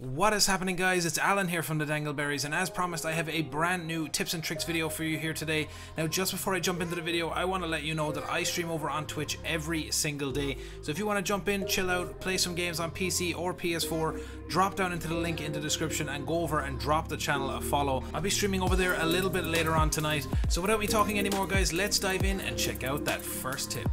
What is happening guys, it's Alan here from the Dangleberries and as promised I have a brand new tips and tricks video for you here today. Now just before I jump into the video I want to let you know that I stream over on Twitch every single day. So if you want to jump in, chill out, play some games on PC or PS4, drop down into the link in the description and go over and drop the channel a follow. I'll be streaming over there a little bit later on tonight. So without me talking anymore guys, let's dive in and check out that first tip.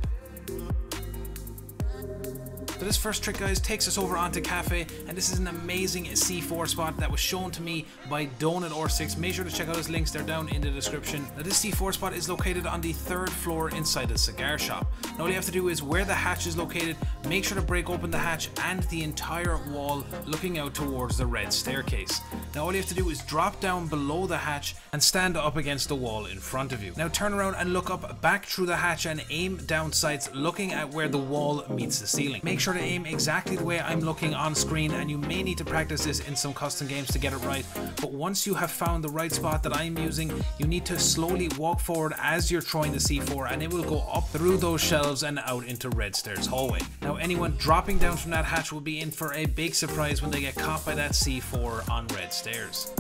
So this first trick guys takes us over onto Kafe and this is an amazing C4 spot that was shown to me by DonutR6 Make sure to check out his links, they're down in the description. Now this C4 spot is located on the third floor inside the cigar shop. Now all you have to do is where the hatch is located, make sure to break open the hatch and the entire wall looking out towards the red staircase. Now all you have to do is drop down below the hatch and stand up against the wall in front of you. Now turn around and look up back through the hatch and aim down sights looking at where the wall meets the ceiling. Make sure to aim exactly the way I'm looking on screen and you may need to practice this in some custom games to get it right but once you have found the right spot that I'm using you need to slowly walk forward as you're throwing the C4 and it will go up through those shelves and out into Red Stairs hallway. Now anyone dropping down from that hatch will be in for a big surprise when they get caught by that C4 on Red Stairs.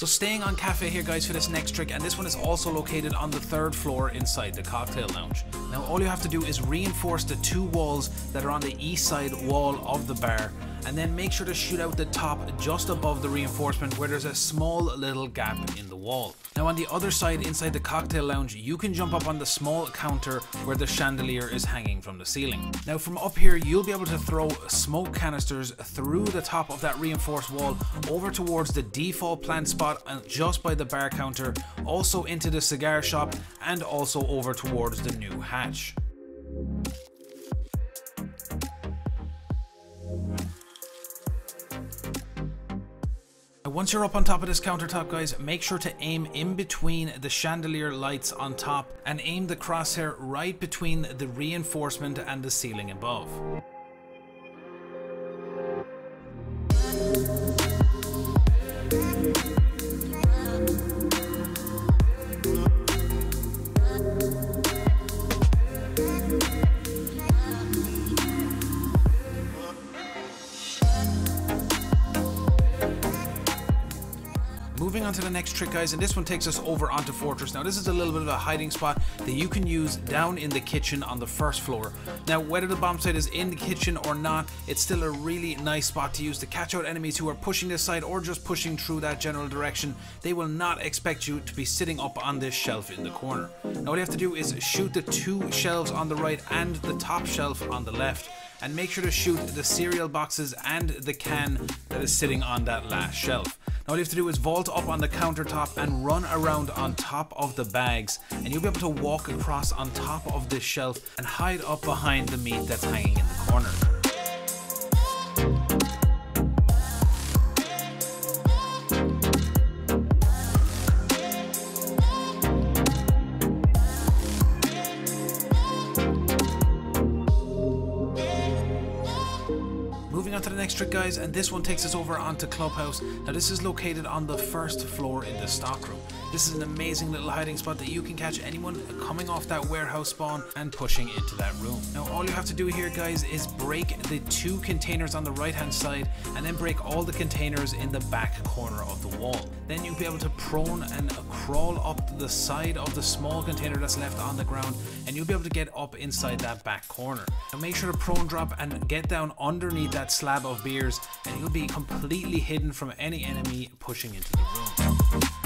So staying on Kafe here guys for this next trick and this one is also located on the third floor inside the cocktail lounge. Now all you have to do is reinforce the two walls that are on the east side wall of the bar and then make sure to shoot out the top just above the reinforcement where there's a small little gap in the wall. Now on the other side inside the cocktail lounge you can jump up on the small counter where the chandelier is hanging from the ceiling. Now from up here you'll be able to throw smoke canisters through the top of that reinforced wall over towards the default plant spot and just by the bar counter, also into the cigar shop and also over towards the new hatch. Once you're up on top of this countertop guys, make sure to aim in between the chandelier lights on top and aim the crosshair right between the reinforcement and the ceiling above. On to the next trick guys and this one takes us over onto Fortress. Now this is a little bit of a hiding spot that you can use down in the kitchen on the first floor. Now whether the bomb site is in the kitchen or not, it's still a really nice spot to use to catch out enemies who are pushing this side or just pushing through that general direction. They will not expect you to be sitting up on this shelf in the corner. Now all you have to do is shoot the two shelves on the right and the top shelf on the left and make sure to shoot the cereal boxes and the can that is sitting on that last shelf. All you have to do is vault up on the countertop and run around on top of the bags and you'll be able to walk across on top of this shelf and hide up behind the meat that's hanging in the corner. On to the next trick guys and this one takes us over onto Clubhouse. Now this is located on the first floor in the stockroom. This is an amazing little hiding spot that you can catch anyone coming off that warehouse spawn and pushing into that room. Now all you have to do here guys is break the two containers on the right hand side and then break all the containers in the back corner of the wall. Then you'll be able to prone and crawl up the side of the small container that's left on the ground and you'll be able to get up inside that back corner. Now make sure to prone drop and get down underneath that slab slab of beers and you'll be completely hidden from any enemy pushing into the room.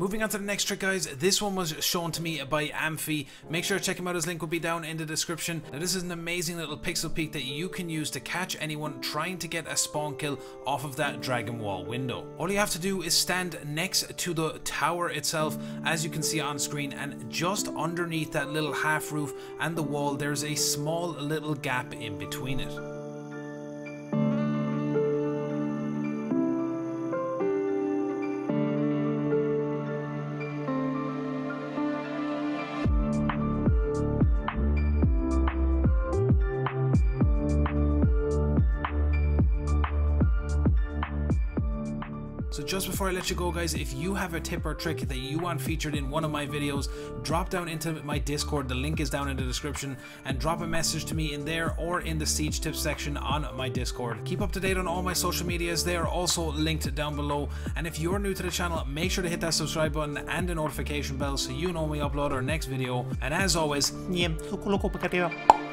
Moving on to the next trick guys, this one was shown to me by Ampfy. Make sure to check him out, his link will be down in the description. Now this is an amazing little pixel peek that you can use to catch anyone trying to get a spawn kill off of that dragon wall window. All you have to do is stand next to the tower itself as you can see on screen and just underneath that little half roof and the wall there's a small little gap in between it. So just before I let you go guys, if you have a tip or trick that you want featured in one of my videos, drop down into my Discord, the link is down in the description, and drop a message to me in there or in the Siege Tips section on my Discord. Keep up to date on all my social medias, they are also linked down below, and if you're new to the channel, make sure to hit that subscribe button and the notification bell so you know when we upload our next video, and as always, luku,